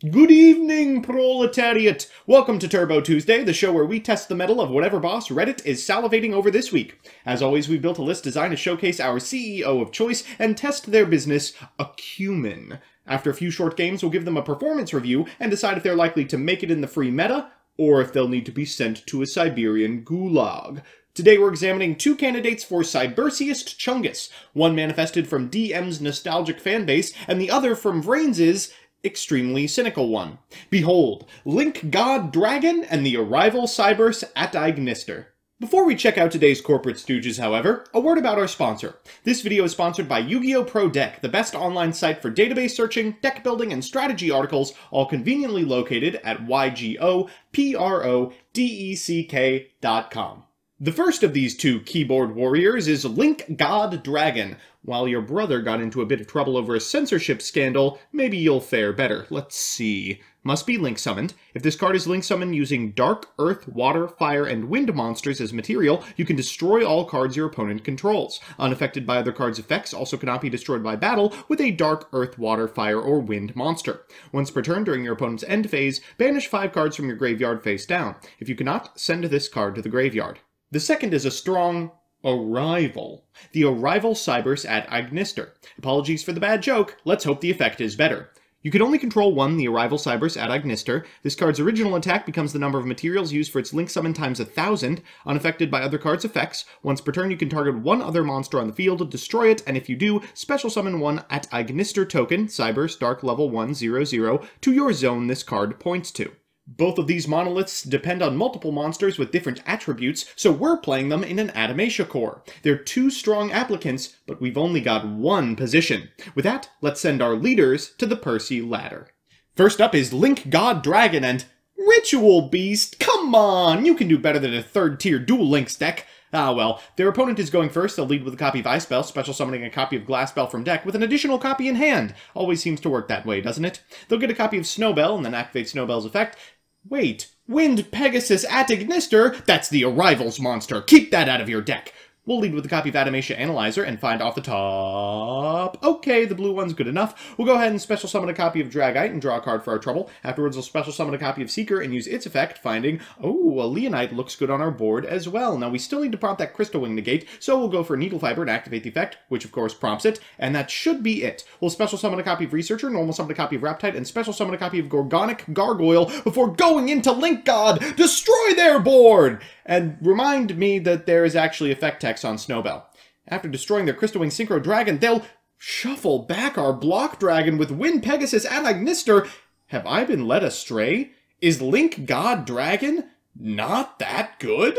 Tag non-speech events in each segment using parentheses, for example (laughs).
Good evening, proletariat! Welcome to Turbo Tuesday, the show where we test the mettle of whatever boss Reddit is salivating over this week. As always, we've built a list designed to showcase our CEO of choice and test their business, acumen. After a few short games, we'll give them a performance review and decide if they're likely to make it in the free meta, or if they'll need to be sent to a Siberian gulag. Today we're examining two candidates for Cybersiest Chungus, one manifested from DM's nostalgic fanbase, and the other from Vrains's extremely cynical one. Behold, Link God Dragon and the Arrival Cyberse at Ignister. Before we check out today's corporate stooges, however, a word about our sponsor. This video is sponsored by Yu-Gi-Oh! Pro Deck, the best online site for database searching, deck building, and strategy articles, all conveniently located at ygoprodeck.com. The first of these two keyboard warriors is Link God Dragon. While your brother got into a bit of trouble over a censorship scandal, maybe you'll fare better. Let's see. Must be Link summoned. If this card is Link summoned using Dark, Earth, Water, Fire, and Wind monsters as material, you can destroy all cards your opponent controls. Unaffected by other cards' effects, also cannot be destroyed by battle with a Dark, Earth, Water, Fire, or Wind monster. Once per turn during your opponent's end phase, banish 5 cards from your graveyard face down. If you cannot, send this card to the graveyard. The second is a strong arrival. The arrival cyberse at Ignister. Apologies for the bad joke, let's hope the effect is better. You can only control one, the Arrival Cyberse at Ignister. This card's original attack becomes the number of materials used for its Link summon times a thousand, unaffected by other cards' effects. Once per turn, you can target one other monster on the field, destroy it, and if you do, special summon one at Ignister token, Cyberse, Dark Level 100, to your zone this card points to. Both of these monoliths depend on multiple monsters with different attributes, so we're playing them in an Animatia core. They're two strong applicants, but we've only got one position. With that, let's send our leaders to the Percy ladder. First up is Link God Dragon and Ritual Beast. Come on, you can do better than a third tier Duel Links deck. Ah well, their opponent is going first, they'll lead with a copy of Ice Bell, special summoning a copy of Glass Bell from deck with an additional copy in hand. Always seems to work that way, doesn't it? They'll get a copy of Snowbell and then activate Snowbell's effect, Wait, Wind Pegasus at Ignister? That's the Arrivals monster. Keep that out of your deck. We'll lead with a copy of Animatia Analyzer and find off the top. Okay, the blue one's good enough. We'll go ahead and special summon a copy of Dragite and draw a card for our trouble. Afterwards, we'll special summon a copy of Seeker and use its effect, finding, oh, a Leonite looks good on our board as well. Now, we still need to prompt that Crystal Wing negate, so we'll go for Needle Fiber and activate the effect, which of course prompts it, and that should be it. We'll special summon a copy of Researcher, normal summon a copy of Raptite, and special summon a copy of Gorgonic Gargoyle before going into Link God! Destroy their board! And remind me that there is actually effect text on Snowbell. After destroying their Crystal Wing Synchro Dragon, they'll shuffle back our Block Dragon with Wind Pegasus and Ignister. Have I been led astray? Is Link God Dragon not that good?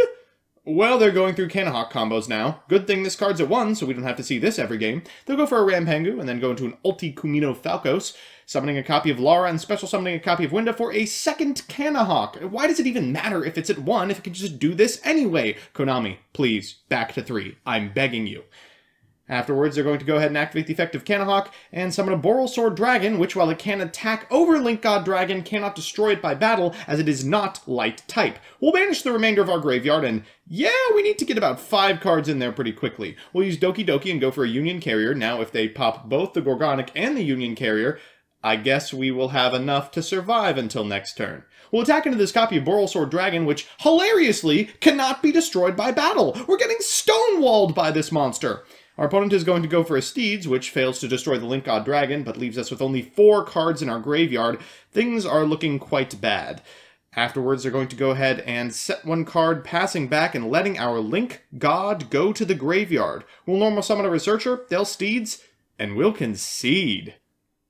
Well, they're going through Cannahawk combos now. Good thing this card's at 1, so we don't have to see this every game. They'll go for a Rampengu, and then go into an Ulti Kumino Falcos, summoning a copy of Lara and special summoning a copy of Winda for a second Cannahawk. Why does it even matter if it's at 1 if it can just do this anyway? Konami, please, back to 3. I'm begging you. Afterwards, they're going to go ahead and activate the effect of Cannahawk and summon a Borrelsword Dragon, which, while it can attack over Link God Dragon, cannot destroy it by battle, as it is not light type. We'll banish the remainder of our graveyard, and yeah, we need to get about five cards in there pretty quickly. We'll use Doki Doki and go for a Union Carrier. Now, if they pop both the Gorgonic and the Union Carrier, I guess we will have enough to survive until next turn. We'll attack into this copy of Borrelsword Dragon, which, hilariously, cannot be destroyed by battle. We're getting stonewalled by this monster. Our opponent is going to go for a Steeds, which fails to destroy the Link God Dragon, but leaves us with only four cards in our graveyard. Things are looking quite bad. Afterwards, they're going to go ahead and set one card, passing back and letting our Link God go to the graveyard. We'll normal summon a Researcher, they'll Steeds, and we'll concede.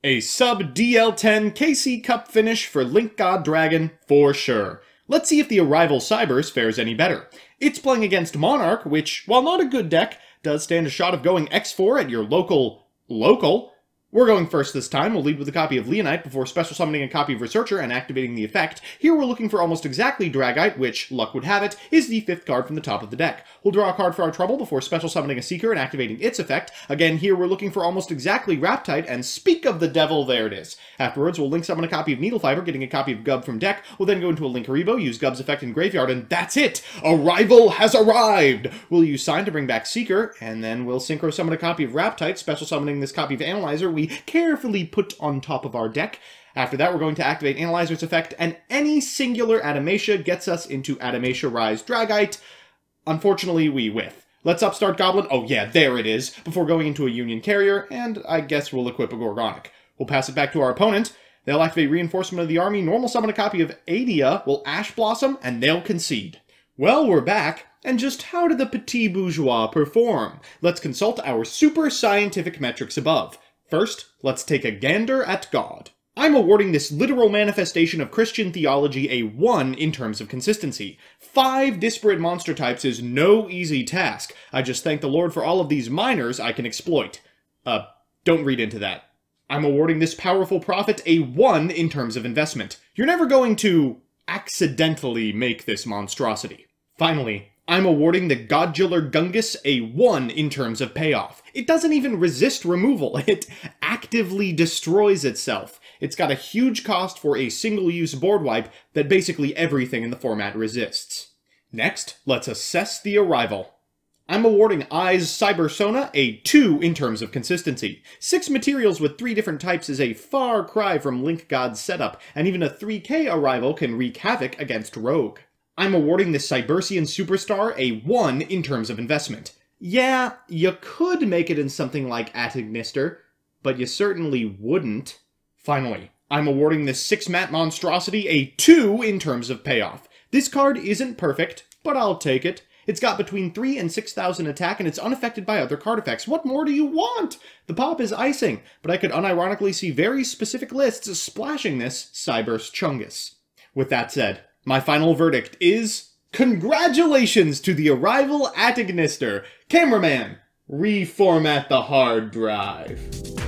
A sub DL10 KC Cup finish for Link God Dragon, for sure. Let's see if the Arrival Cyberse fares any better. It's playing against Monarch, which, while not a good deck, does stand a shot of going X4 at your local local we're going first this time. We'll lead with a copy of Leonite before special summoning a copy of Researcher and activating the effect. Here we're looking for almost exactly Dragite, which, luck would have it, is the fifth card from the top of the deck. We'll draw a card for our trouble before special summoning a Seeker and activating its effect. Again, here we're looking for almost exactly Raptite, and speak of the devil, there it is. Afterwards, we'll link summon a copy of Needle Fiber, getting a copy of Gub from deck. We'll then go into a Linkuriboh, use Gub's effect in Graveyard, and that's it! Arrival has arrived! We'll use Sign to bring back Seeker, and then we'll Synchro summon a copy of Raptite, special summoning this copy of Analyzer, we carefully put on top of our deck. After that, we're going to activate Analyzer's effect, and any singular Animatia gets us into Animatia Rise Dragite. Unfortunately, we whiff. Let's upstart Goblin. Oh yeah, there it is. Before going into a Union Carrier, and I guess we'll equip a Gorgonic. We'll pass it back to our opponent. They'll activate Reinforcement of the Army, normal summon a copy of Adia, will Ash Blossom, and they'll concede. Well, we're back. And just how did the Petit Bourgeois perform? Let's consult our super scientific metrics above. First, let's take a gander at God. I'm awarding this literal manifestation of Christian theology a 1 in terms of consistency. Five disparate monster types is no easy task. I just thank the Lord for all of these minors I can exploit. Uh, don't read into that. I'm awarding this powerful prophet a 1 in terms of investment. You're never going to accidentally make this monstrosity. Finally, I'm awarding the Godular Gungus a 1 in terms of payoff. It doesn't even resist removal, (laughs) it actively destroys itself. It's got a huge cost for a single-use board wipe that basically everything in the format resists. Next, let's assess the arrival. I'm awarding Eyes Cybersona a 2 in terms of consistency. Six materials with three different types is a far cry from Link God's setup, and even a 3k arrival can wreak havoc against Rogue. I'm awarding this Cybersian Superstar a 1 in terms of investment. Yeah, you could make it in something like at Ignister, but you certainly wouldn't. Finally, I'm awarding this 6-mat monstrosity a 2 in terms of payoff. This card isn't perfect, but I'll take it. It's got between 3 and 6,000 attack, and it's unaffected by other card effects. What more do you want? The pop is icing, but I could unironically see very specific lists splashing this Cyberse Chungus. With that said, my final verdict is congratulations to the arrival at Ignister. Cameraman, reformat the hard drive.